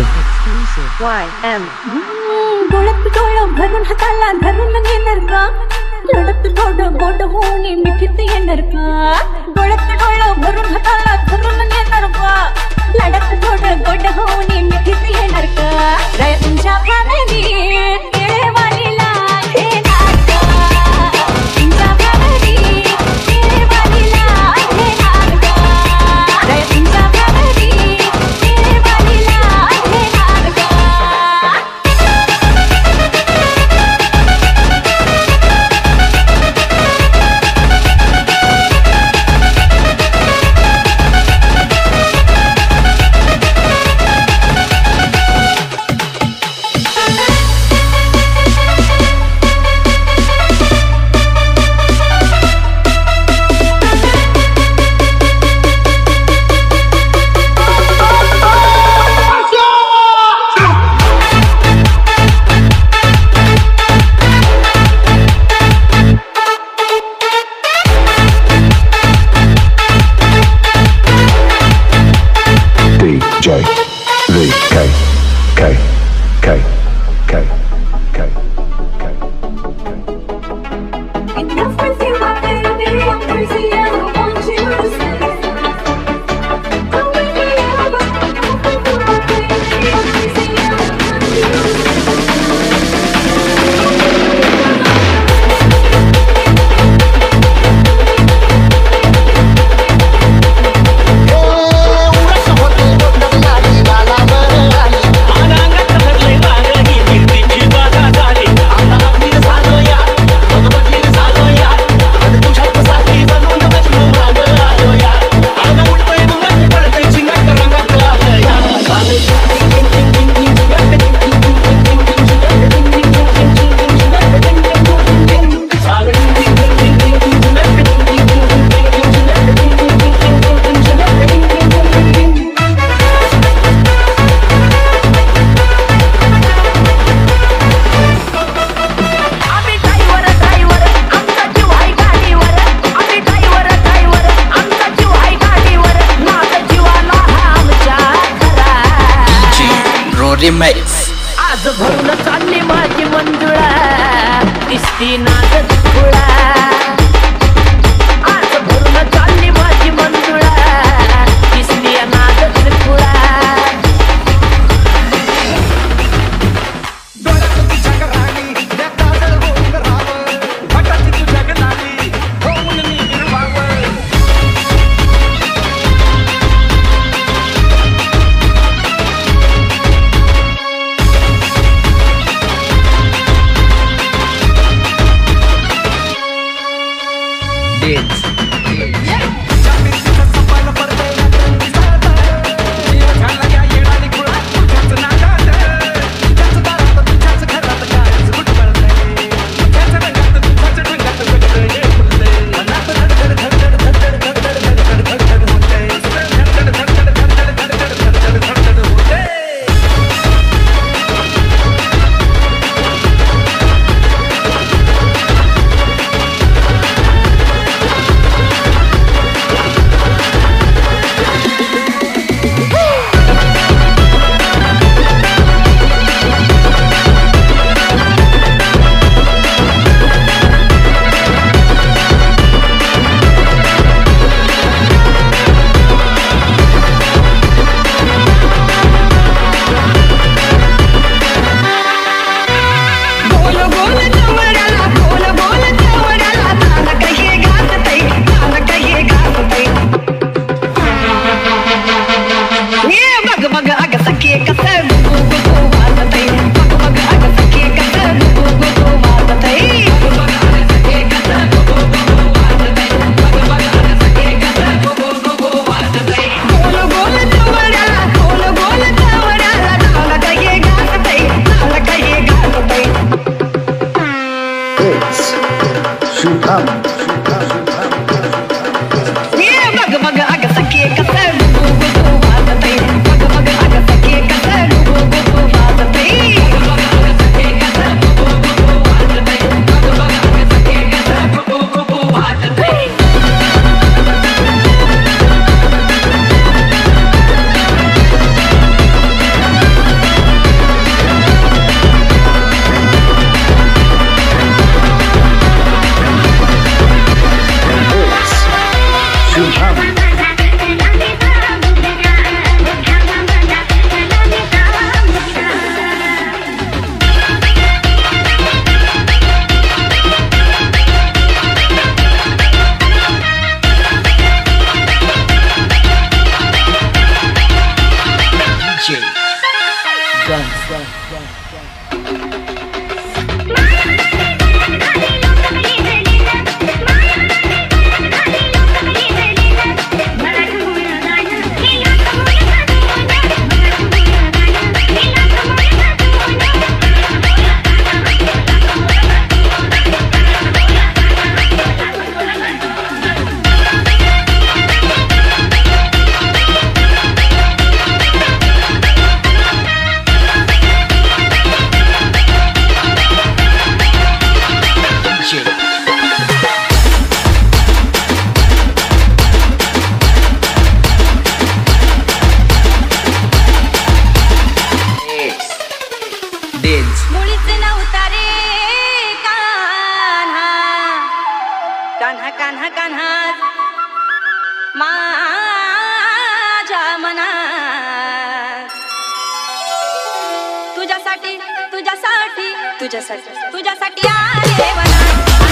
Exclusive. YM. Mate. तुझा साठी तुझा तुझ्यासाठी तुझा तुझ्यासाठी आले बना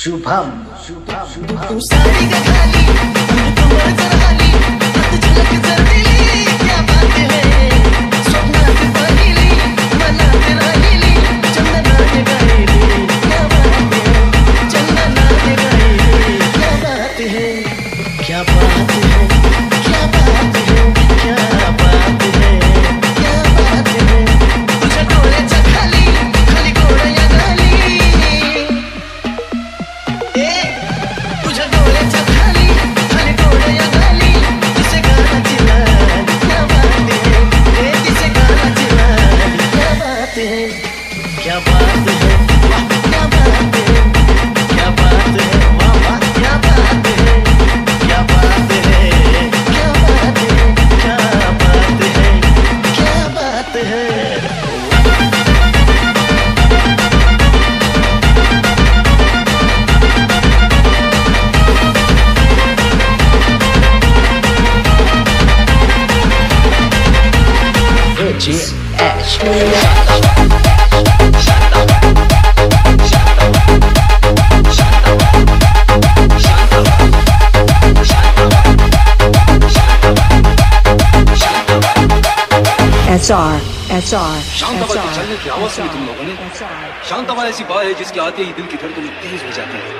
Shubham Shubham Shubham. Yeah. SR SR शांत चलने की आवाज़ सुनी तुम लोगों ने? शांत आवाज़ ऐसी बात है जिसकी आते ही दिल की धड़कन तेज हो जाती है।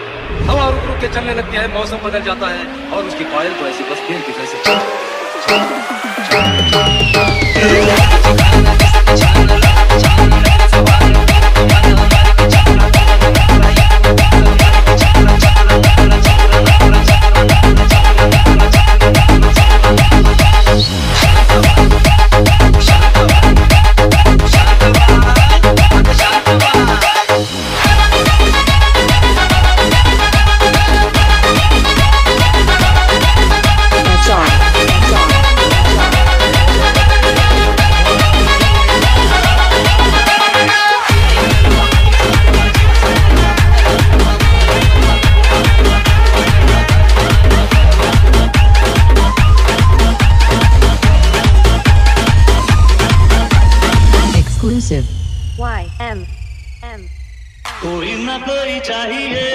हवा रुक रुक के चलने लगती है मौसम बदल जाता है और उसकी पायल को ऐसी बस तेल की तरह না করি চাহিয়ে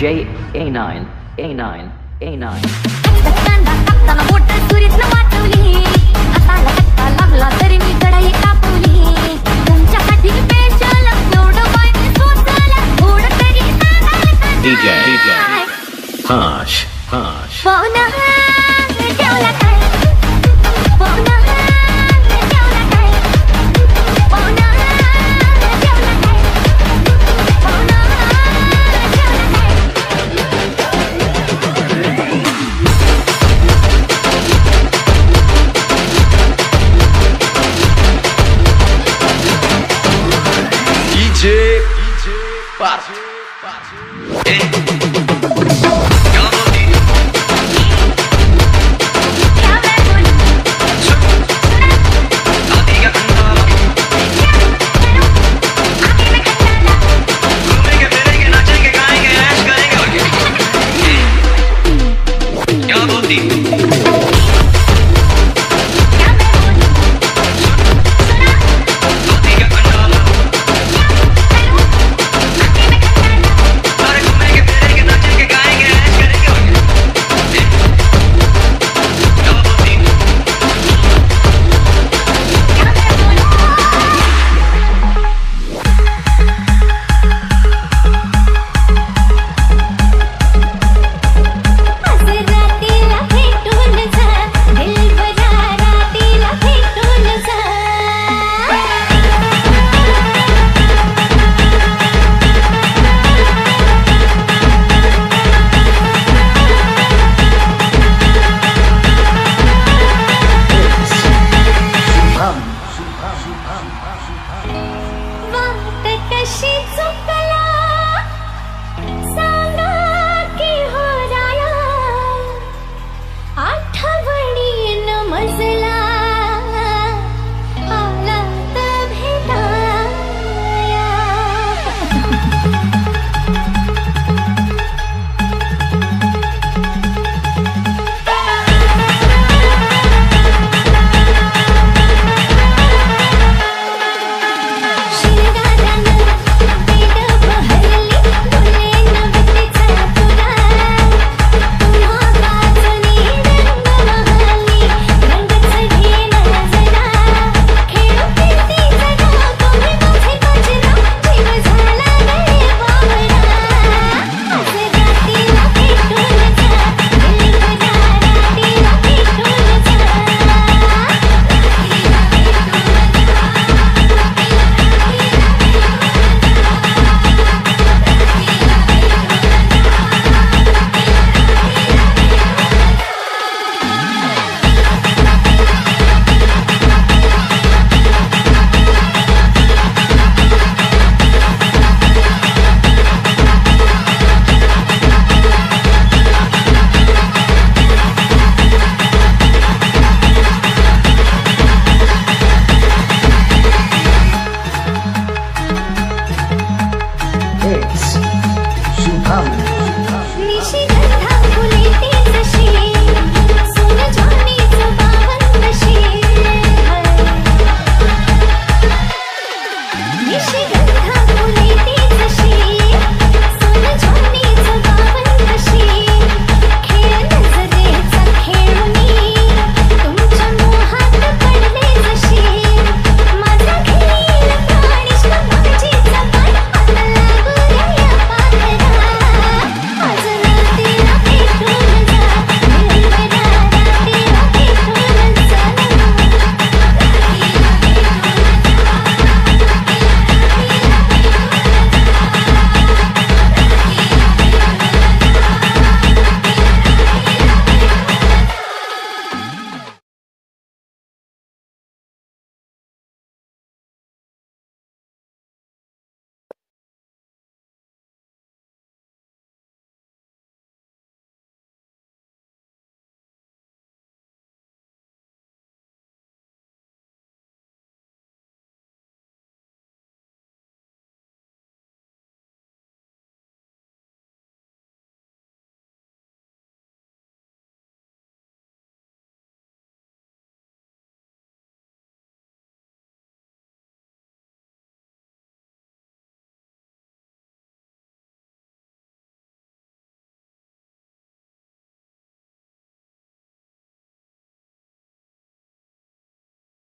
तरी सांगाल का DJ, DJ. नाही? Harsh, harsh.